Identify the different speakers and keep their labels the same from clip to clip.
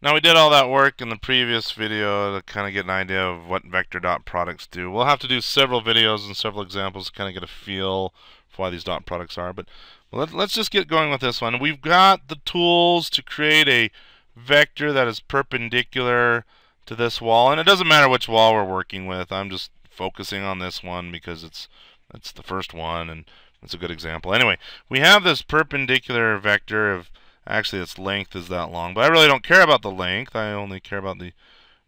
Speaker 1: Now we did all that work in the previous video to kind of get an idea of what vector dot products do. We'll have to do several videos and several examples to kind of get a feel for why these dot products are. But let, us just get going with this one. We've got the tools to create a vector that is perpendicular to this wall. And it doesn't matter which wall we're working with. I'm just focusing on this one because it's it's the first one and it's a good example. Anyway, we have this perpendicular vector of Actually, its length is that long. But I really don't care about the length. I only care about the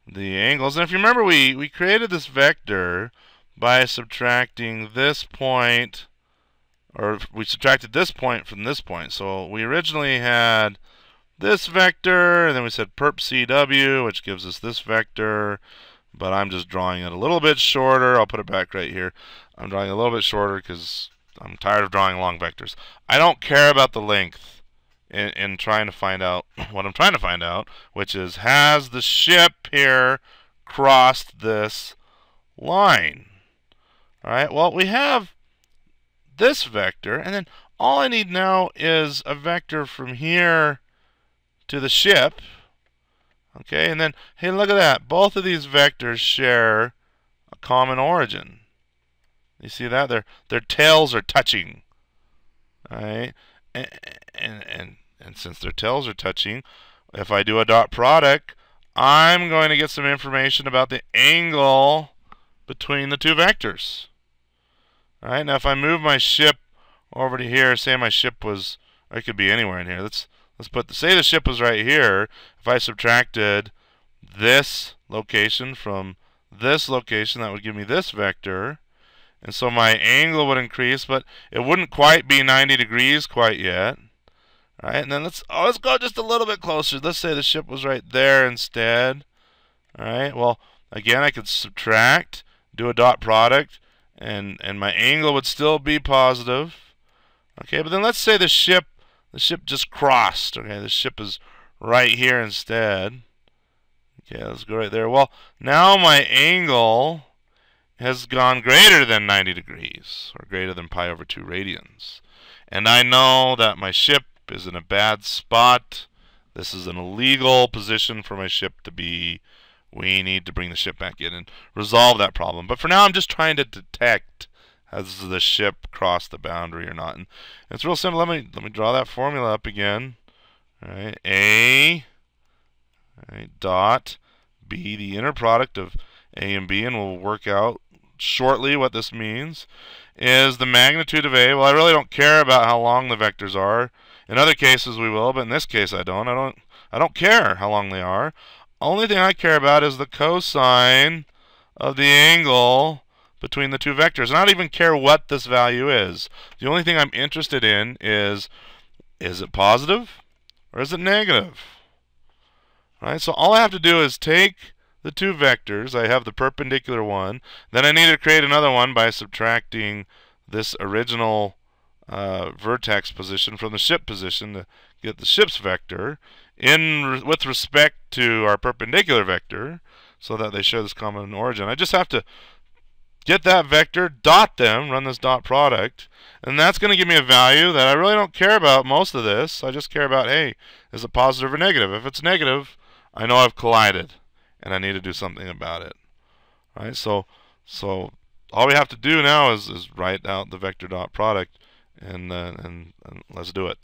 Speaker 1: the angles. And if you remember, we, we created this vector by subtracting this point, or we subtracted this point from this point. So we originally had this vector, and then we said perp CW, which gives us this vector, but I'm just drawing it a little bit shorter. I'll put it back right here. I'm drawing a little bit shorter because I'm tired of drawing long vectors. I don't care about the length in, in trying to find out what I'm trying to find out, which is has the ship here crossed this line? All right, well, we have this vector, and then all I need now is a vector from here to the ship. Okay, and then, hey, look at that. Both of these vectors share a common origin. You see that? Their, their tails are touching. All right? And, and, and and since their tails are touching, if I do a dot product, I'm going to get some information about the angle between the two vectors. All right, now if I move my ship over to here, say my ship was, it could be anywhere in here. Let's let's put the, say the ship was right here. If I subtracted this location from this location, that would give me this vector. And so my angle would increase, but it wouldn't quite be 90 degrees quite yet. All right, and then let's oh, let's go just a little bit closer. Let's say the ship was right there instead. All right, well, again, I could subtract, do a dot product, and and my angle would still be positive. Okay, but then let's say the ship the ship just crossed. Okay, the ship is right here instead. Okay, let's go right there. Well, now my angle has gone greater than 90 degrees, or greater than pi over 2 radians. And I know that my ship is in a bad spot. This is an illegal position for my ship to be. We need to bring the ship back in and resolve that problem. But for now, I'm just trying to detect has the ship crossed the boundary or not. And it's real simple. Let me let me draw that formula up again. All right, A right, dot B, the inner product of A and B, and we'll work out shortly what this means. Is the magnitude of A? Well, I really don't care about how long the vectors are. In other cases we will, but in this case I don't. I don't I don't care how long they are. Only thing I care about is the cosine of the angle between the two vectors. And I don't even care what this value is. The only thing I'm interested in is is it positive or is it negative? All right, so all I have to do is take the two vectors. I have the perpendicular one. Then I need to create another one by subtracting this original uh, vertex position from the ship position to get the ship's vector in with respect to our perpendicular vector so that they share this common origin. I just have to get that vector, dot them, run this dot product, and that's going to give me a value that I really don't care about most of this. I just care about, hey, is it positive or negative? If it's negative, I know I've collided, and I need to do something about it. All right, so so all we have to do now is, is write out the vector dot product and, uh, and, and let's do it.